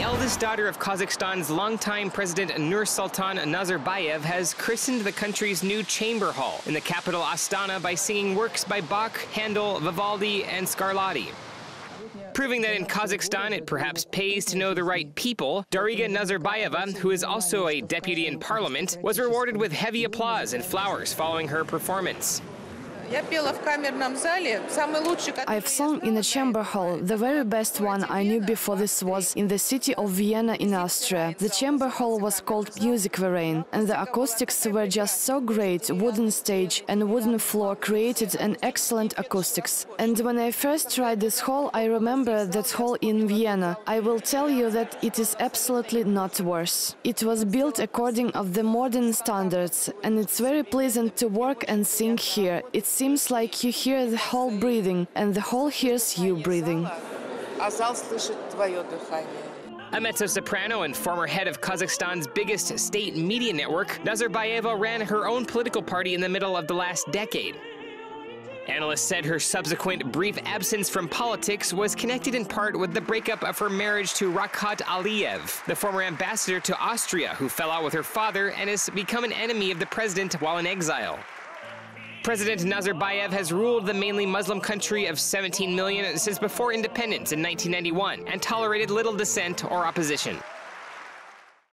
The eldest daughter of Kazakhstan's longtime president Nursultan Nazarbayev has christened the country's new chamber hall in the capital Astana by singing works by Bach, Handel, Vivaldi, and Scarlatti. Proving that in Kazakhstan it perhaps pays to know the right people, Dariga Nazarbayeva, who is also a deputy in parliament, was rewarded with heavy applause and flowers following her performance. I've sung in a chamber hall. The very best one I knew before this was in the city of Vienna in Austria. The chamber hall was called Musikverein, and the acoustics were just so great. Wooden stage and wooden floor created an excellent acoustics. And when I first tried this hall, I remember that hall in Vienna. I will tell you that it is absolutely not worse. It was built according of the modern standards, and it's very pleasant to work and sing here. It's seems like you hear the whole breathing, and the whole hears you breathing. A mezzo-soprano and former head of Kazakhstan's biggest state media network, Nazarbayeva ran her own political party in the middle of the last decade. Analysts said her subsequent brief absence from politics was connected in part with the breakup of her marriage to Rakhat Aliyev, the former ambassador to Austria who fell out with her father and has become an enemy of the president while in exile. President Nazarbayev has ruled the mainly Muslim country of 17 million since before independence in 1991 and tolerated little dissent or opposition.